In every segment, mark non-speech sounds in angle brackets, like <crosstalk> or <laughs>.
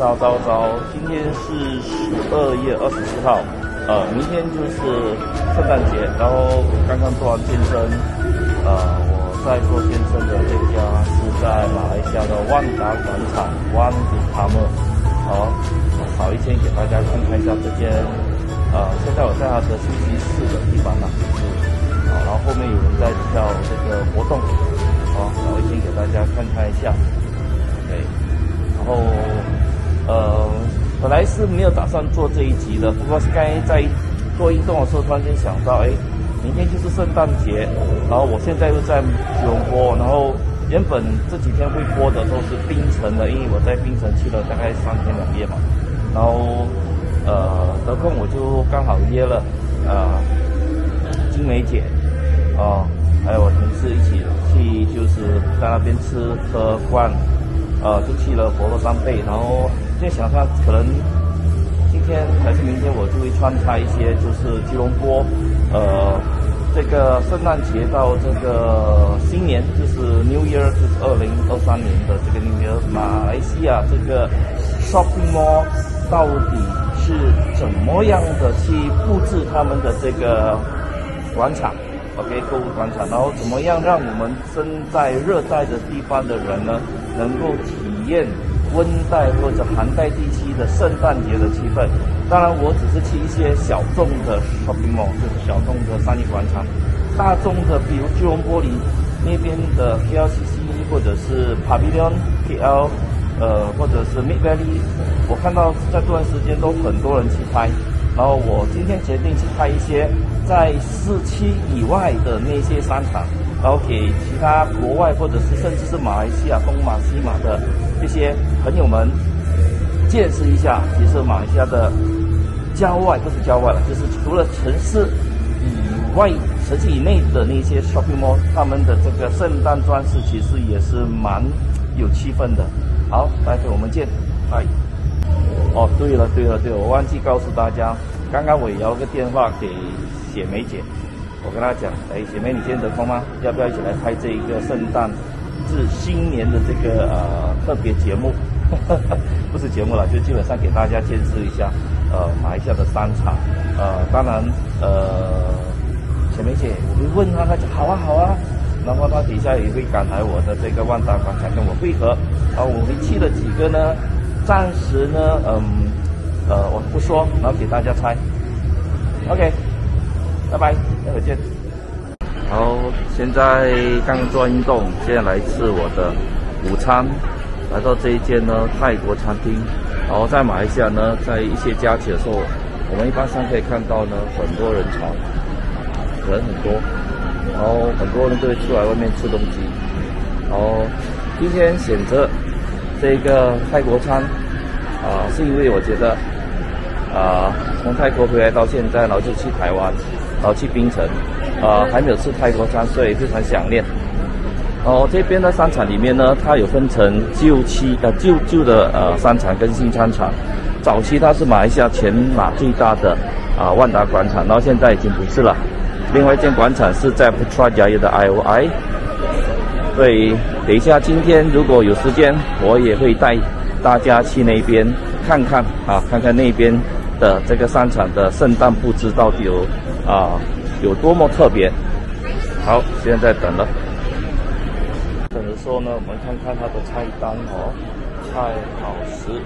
早早早，今天是十二月二十四号，呃，明天就是圣诞节，然后刚刚做完健身，呃，我在做健身的这家是在马来西亚的万达广场万迪他们，好，跑一圈给大家看看一下这间，呃，现在我在他的休息室的地方呢，好，然后后面有人在跳这个活动，好，跑一圈给大家看看一下。是没有打算做这一集的，不过是刚才在做运动的时候，突然间想到，哎，明天就是圣诞节，然后我现在又在吉隆坡，然后原本这几天会播的都是槟城的，因为我在槟城去了大概三天两夜嘛，然后，呃，得空我就刚好约了，呃，金梅姐，啊，还有我同事一起去，就是在那边吃喝逛。呃，就去了佛罗山贝，然后在想想，可能今天还是明天，我就会穿插一些，就是吉隆坡，呃，这个圣诞节到这个新年，就是 New Year，就是二零二三年的这个 New Year，马来西亚这个 Shopping Mall 到底是怎么样的去布置他们的这个广场？OK，购物广场，然后怎么样让我们身在热带的地方的人呢？能够体验温带或者寒带地区的圣诞节的气氛。当然，我只是去一些小众的 shopping mall，就是小众的商业广场。大众的，比如巨龙玻璃那边的 KLCC 或者是 Pavilion KL，呃，或者是 Mid Valley，我看到在这段时间都很多人去拍。然后我今天决定去拍一些在市区以外的那些商场。然后给其他国外或者是甚至是马来西亚东马西马的这些朋友们见识一下，其实马来西亚的郊外不是郊外了，就是除了城市以外、城市以内的那些 shopping mall，他们的这个圣诞装饰其实也是蛮有气氛的。好，待会我们见，拜。哦，对了对了对了，我忘记告诉大家，刚刚我摇个电话给雪梅姐。我跟他讲，哎，姐妹，你今天得空吗？要不要一起来拍这一个圣诞至新年的这个呃特别节目？<laughs> 不是节目了，就基本上给大家见识一下呃马来西亚的商场。呃，当然呃，姐妹姐，我会问他，他讲好啊好啊。然后他底下也会赶来我的这个万达广场跟我会合。然后我们去了几个呢？暂时呢，嗯，呃，我不说，然后给大家猜。OK。拜拜，待会见。好，现在刚做运动，现在来吃我的午餐。来到这一间呢泰国餐厅，然后在马来西亚呢，在一些假期的时候，我们一般上可以看到呢很多人潮，人很多，然后很多人都会出来外面吃东西。然后今天选择这个泰国餐啊，是因为我觉得啊，从泰国回来到现在，然后就去台湾。然后去槟城，呃，还没有吃泰国餐，所以非常想念。哦这边的商场里面呢，它有分成旧期呃旧旧的呃商场跟新商场。早期它是马来西亚全马最大的啊万达广场，然后现在已经不是了。另外一间广场是在 Putrajaya 的 IOI。所以，等一下今天如果有时间，我也会带大家去那边看看啊，看看那边的这个商场的圣诞布置到底有。啊，有多么特别！好，现在等了。等的时候呢，我们看看它的菜单哦，菜好吃。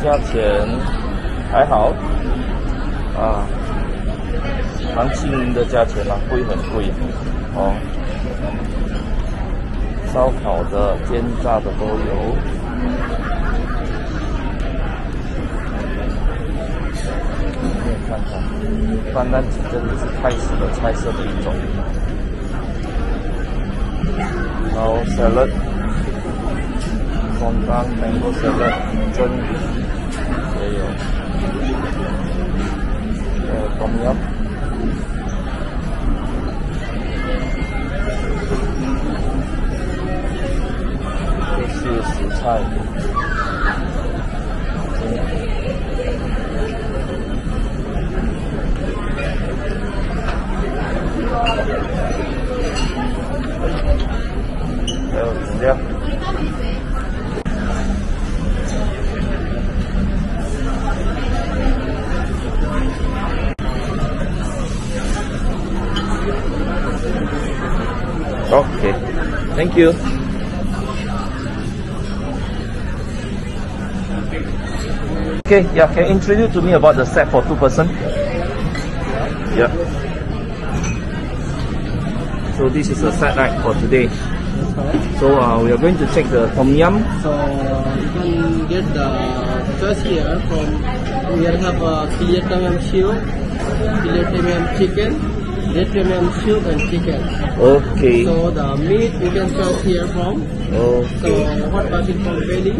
价钱还好啊，蛮亲民的价钱啦，贵很贵哦。烧烤的、煎炸的都有。里面看看，单单只真的是泰式的菜色的一种。然后 salad，红干 mango salad，蒸也有，呃，冬阴。是 Yeah. Okay. Thank you. Okay, yeah, can introduce to me about the set for two person? Yeah. So this is the set right for today. So uh, we are going to check the tom yum. So you can get the choice here from we have a shield, filet tom chicken, tom soup and chicken. Okay. So the meat you can choose here from. So what hot basil from belly,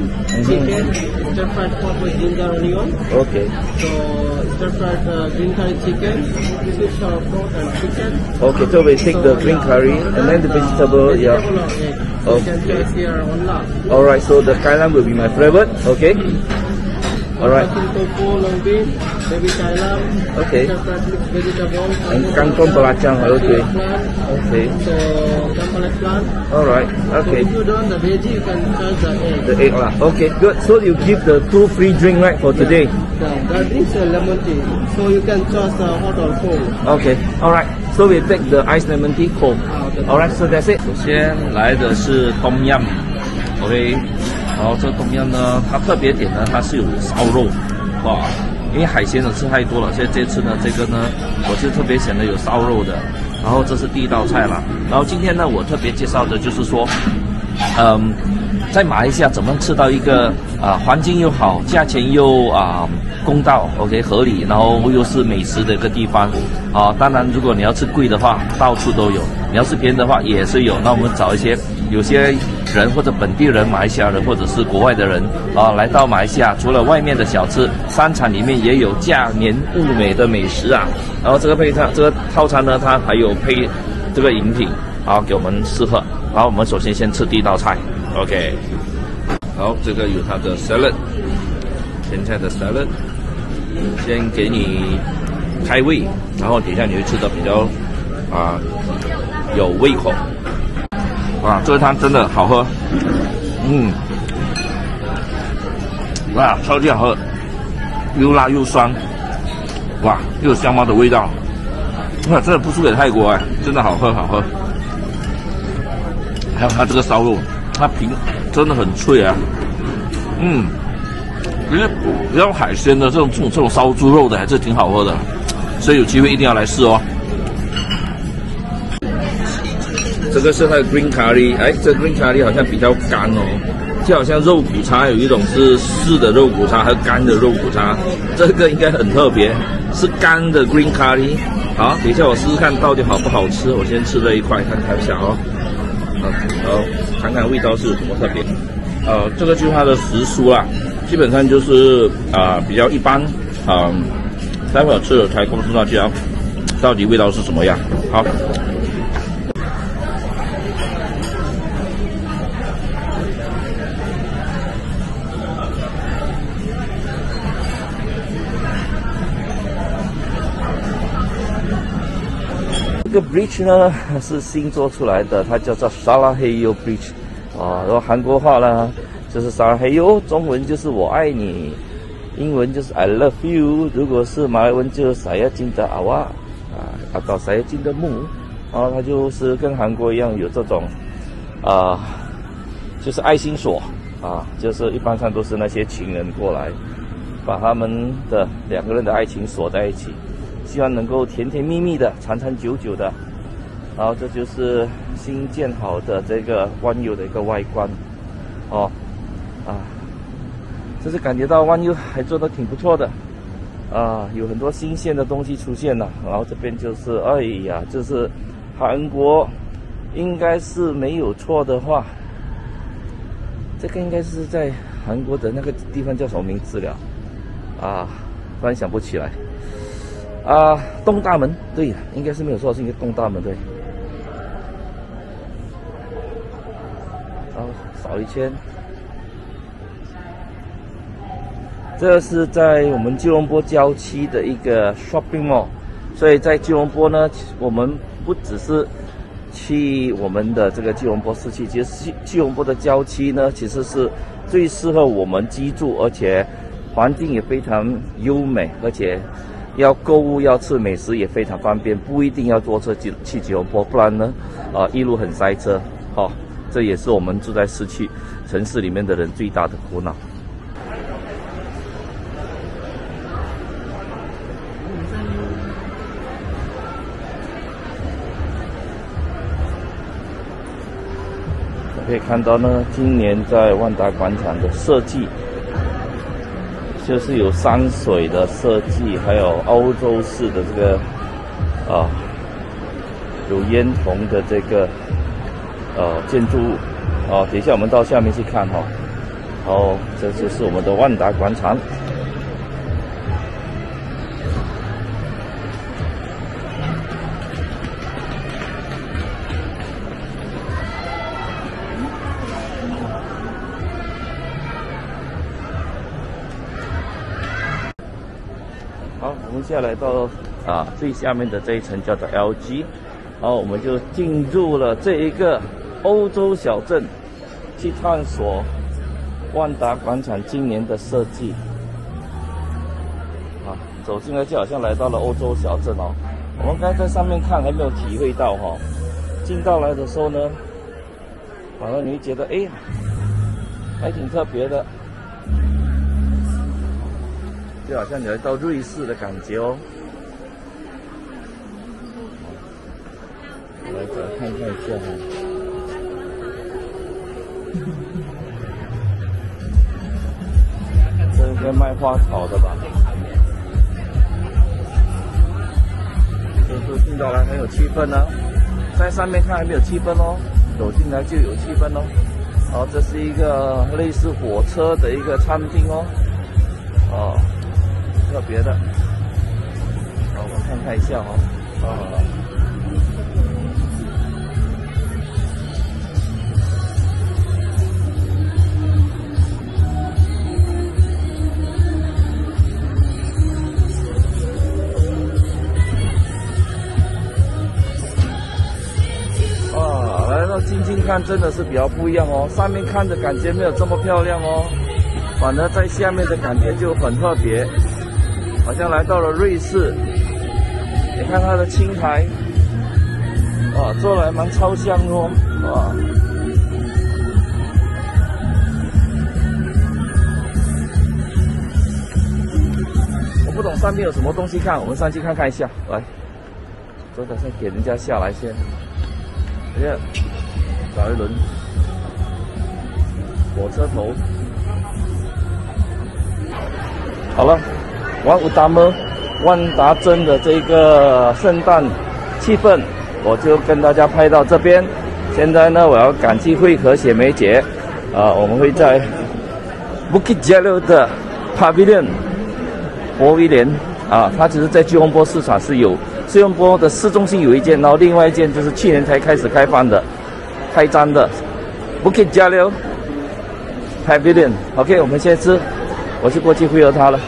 chicken, stir fried pork with ginger onion. Okay. So stir fried uh, green curry chicken, sweet sour pork and chicken. Okay. So we take the So, green yeah, curry and then the vegetable. Yeah. vegetable or egg. So you can Okay. choose here one lot. All right. So the kailan will be my favorite. Okay. All right. Chicken tofu, long bean, baby kailam, Okay. stir-fried mixed vegetables, And kangkong belacan, okay. Plant, Okay. so campolek plant. All right. So Okay. if you don't the veggie, you can choose the egg. The egg lah. Okay. Good. So you give the two free drink right for today. The, the drinks are lemon tea, so you can choose the hot or cold. Okay. All right. So we take the ice lemon tea cold. Ah, okay. All right. So that's it. 首先来的是冬阴，OK。 然后这东样呢，它特别点呢，它是有烧肉，哇，因为海鲜呢吃太多了，所以这次呢，这个呢，我是特别选的有烧肉的。然后这是第一道菜啦。然后今天呢，我特别介绍的就是说，嗯，在马来西亚怎么吃到一个啊、环境又好，价钱又啊、公道，OK 合理，然后又是美食的一个地方啊。当然，如果你要吃贵的话，到处都有；你要是便宜的话，也是有。那我们找一些有些人或者本地人、马来西亚人或者是国外的人啊，来到马来西亚，除了外面的小吃，商场里面也有价廉物美的美食啊。然后这个配套这个套餐呢，它还有配这个饮品，好给我们试喝。然后我们首先先吃第一道菜，OK。好，这个有它的 salad，甜菜的 salad，先给你开胃，然后等一下你会吃的比较啊有胃口。啊，这个汤真的好喝，嗯，哇，超级好喝，又辣又酸，哇，又有香茅的味道，哇，真的不输给泰国哎，真的好喝好喝。还有它这个烧肉，它皮真的很脆啊，嗯，因为比较海鲜的这种这种这种烧猪肉的还是挺好喝的，所以有机会一定要来试哦。这个是它的 green curry，哎，这 green curry 好像比较干哦，就好像肉骨茶有一种是湿的肉骨茶和干的肉骨茶，这个应该很特别，是干的 green curry。好，等一下我试试看到底好不好吃，我先吃这一块看看一下哦。啊，然后看看味道是有什么特别。呃，这个就是它的时蔬啦，基本上就是啊、比较一般啊、待会儿吃了才告诉大家到底味道是什么样。好。这个 bridge 呢 <laughs> 是新做出来的，它叫做 Salaheyo Bridge，啊，然后韩国话呢就是 Salaheyo，中文就是我爱你，英文就是 I love you，如果是马来文就是 Saya cinta awak，啊，atau Saya cintamu，然后它就是跟韩国一样有这种啊，就是爱心锁啊，就是一般上都是那些情人过来，把他们的两个人的爱情锁在一起。希望能够甜甜蜜蜜的、长长久久的。然后这就是新建好的这个湾游的一个外观，哦，啊，就是感觉到湾游还做的挺不错的，啊，有很多新鲜的东西出现了。然后这边就是，哎呀，这是韩国，应该是没有错的话，这个应该是在韩国的那个地方叫什么名字了？啊，突然想不起来。啊，东大门，对，应该是没有错，是一个东大门对。然后扫一圈，这是在我们吉隆坡郊区的一个 shopping mall，所以在吉隆坡呢，我们不只是去我们的这个吉隆坡市区，其实吉吉隆坡的郊区呢，其实是最适合我们居住，而且环境也非常优美，而且。要购物要吃美食也非常方便，不一定要坐车去去吉隆坡，不然呢，啊，一路很塞车，哦，这也是我们住在市区城市里面的人最大的苦恼。可以看到呢，今年在万达广场的设计，就是有山水的设计，还有欧洲式的这个啊，有烟囱的这个呃建筑物。啊，等一下我们到下面去看哈。好，这就是我们的万达广场。下，来到啊最下面的这一层叫做 LG，然后，我们就进入了这一个欧洲小镇，去探索万达广场今年的设计。啊，走进来就好像来到了欧洲小镇哦。我们刚在上面看还没有体会到哈，进到来的时候呢，反而你会觉得哎，还挺特别的。就好像你来到瑞士的感觉哦。来，再看看一下哈。这应该卖花草的吧？这是进到来很有气氛呢，在上面看还没有气氛哦，走进来就有气氛哦。好，这是一个类似火车的一个餐厅哦。哦。特别的，好，我看看一下哈，啊，啊，来到近近看真的是比较不一样哦，上面看着感觉没有这么漂亮哦，反而在下面的感觉就很特别。好像来到了瑞士，你看它的青苔，啊，做的还蛮超香哦，啊。我不懂上面有什么东西看，我们上去看看一下，来，走等先给人家下来先，等下找一轮。火车头，好了。万物达么，万达镇的这个圣诞气氛，我就跟大家拍到这边。现在呢，我要赶去会合雪梅姐，啊，我们会在 Bukit Jalil 的 Pavilion 博威廉，啊，它其实在吉隆坡市场是有，吉隆坡的市中心有一间，然后另外一间就是去年才开始开放的，开张的 Bukit Jalil Pavilion。OK，我们先吃，我去过去会合他了。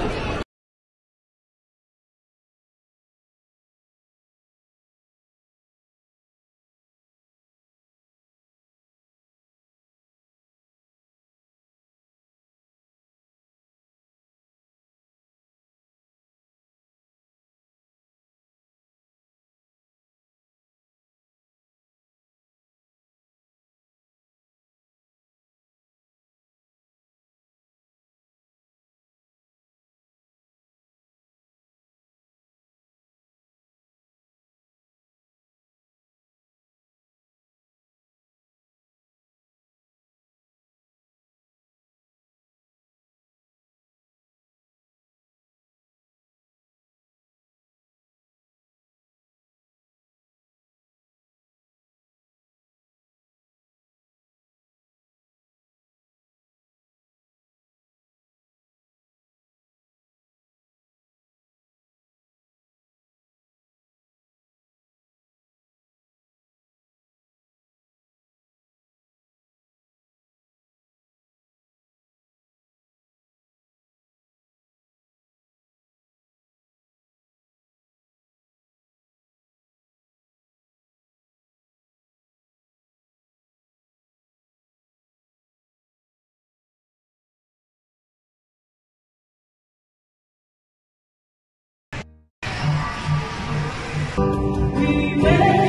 We